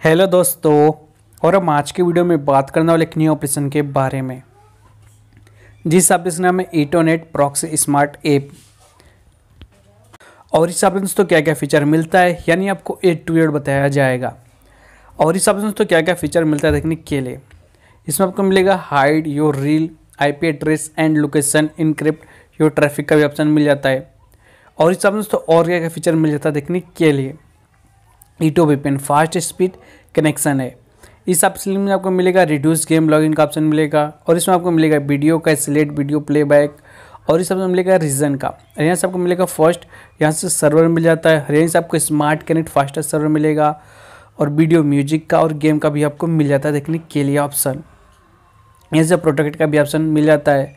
Hello दोस्तों, और हम आज के वीडियो में बात करने वाले एक न्यू ऑपरेशन के बारे में। जिस एप्लीकेशन नाम है ईटोनेट प्रॉक्सी स्मार्ट ऐप और इस एप्लीकेशन दोस्तों क्या क्या फीचर मिलता है, यानी आपको ए टू एड बताया जाएगा। और इस एप्लीकेशन दोस्तों क्या क्या फीचर मिलता है देखने के लिए। इसमें आपको मिलेगा hide your real IP address and location encrypt your traffic का भी ऑप्शन मिल जाता है। और इस दोस्तों और क्या क्या फीचर मिल जाता है देखने के लिए। ईटो वीपेन फास्ट स्पीड कनेक्शन है। इस ऑप्शन में आपको मिलेगा रिड्यूस गेम लॉगिन का ऑप्शन मिलेगा, और इसमें आपको मिलेगा वीडियो का सिलेक्ट वीडियो प्लेबैक और इस ऑप्शन मिलेगा रीजन का। यहाँ से आपको मिलेगा फ़र्स्ट यहाँ से सर्वर मिल जाता है यहाँ से आपको स्मार्ट कनेक्ट फास्टर सर्वर मिलेगा, और वीडियो म्यूज़िक का और गेम का भी आपको मिल जाता है देखने के लिए ऑप्शन यहाँ से प्रोटेक्ट का भी ऑप्शन मिल जाता है।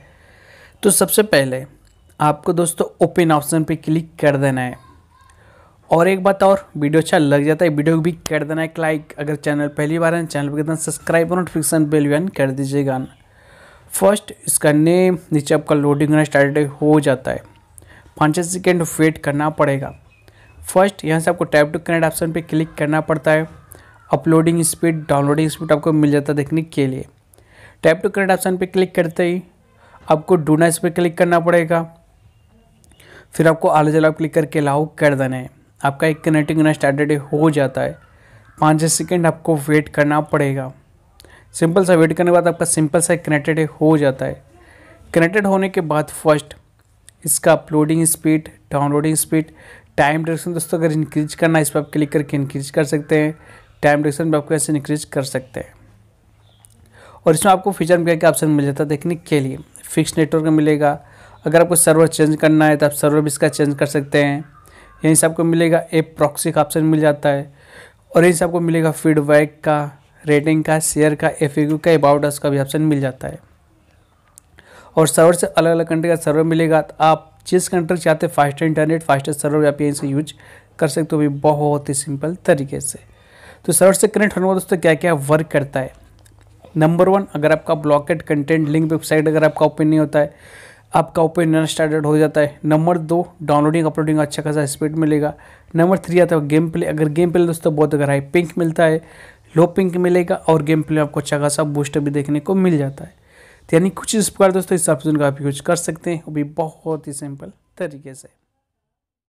तो सबसे पहले आपको दोस्तों ओपन ऑप्शन पे क्लिक कर देना है। और एक बात और, वीडियो अच्छा लग जाता है, वीडियो को भी कर देना एक लाइक अगर चैनल पहली बार है चैनल पर कितना सब्सक्राइब और नोटिफिकेशन बेल भी कर दीजिएगा। फ़र्स्ट इसका नेम नीचे आपका लोडिंग होना स्टार्ट हो जाता है। पाँच सेकेंड वेट करना पड़ेगा। फ़र्स्ट यहाँ से आपको टैप टू कनेक्ट ऑप्शन पे क्लिक करना पड़ता है। अपलोडिंग स्पीड डाउनलोडिंग स्पीड आपको मिल जाता है देखने के लिए। टैप टू कनेक्ट ऑप्शन पे क्लिक करते ही आपको डूना इस पर क्लिक करना पड़ेगा। फिर आपको आले जलाब क्लिक करके अलाउ कर देना है। आपका एक कनेक्टिंग होना स्टार्टेड हो जाता है। पाँच छः सेकेंड आपको वेट करना पड़ेगा। सिंपल सा वेट करने के बाद आपका सिंपल सा कनेक्टेड हो जाता है। कनेक्टेड होने के बाद फ़र्स्ट इसका uploading speed downloading speed time duration दोस्तों अगर इंक्रीज करना है, इस पर आप क्लिक करके इंक्रीज कर सकते हैं। टाइम ड्यूरेशन भी आपको ऐसे इंक्रीज कर सकते हैं। और इसमें आपको फीचर में क्या ऑप्शन मिल जाता है देखने के लिए। फिक्स नेटवर्क मिलेगा। अगर आपको सर्वर चेंज करना है तो आप सर्वर भी इसका चेंज कर सकते हैं। यहीं से आपको मिलेगा ऐप प्रॉक्सी का ऑप्शन मिल जाता है। और यहीं से आपको मिलेगा फीडबैक का रेटिंग का शेयर का एफ़ का अबाउट का भी ऑप्शन मिल जाता है। और सर्वर से अलग अलग कंट्री का सर्वर मिलेगा तो आप जिस कंट्री चाहते हैं फास्टर इंटरनेट फास्टर सर्वर आप यहीं से यूज़ कर सकते हो भी बहुत ही सिंपल तरीके से। तो सर्वर से कनेक्ट होने के दोस्तों क्या क्या वर्क करता है? नंबर वन अगर आपका ब्लॉकेट कंटेंट लिंक वेबसाइट अगर आपका ओपन नहीं होता है आपका ओपन स्टार्टेड हो जाता है। नंबर दो डाउनलोडिंग अपलोडिंग अच्छा खासा स्पीड मिलेगा। नंबर थ्री आता है गेम प्ले अगर गेम प्ले दोस्तों बहुत अगर हाई पिंक मिलता है लो पिंक मिलेगा और गेम प्ले आपको अच्छा खासा बूस्टर भी देखने को मिल जाता है। तो यानी कुछ इस प्रकार दोस्तों इस ऑप्शन का आप यूज़ कर सकते हैं। वो भी बहुत ही सिंपल तरीके से।